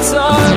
guitar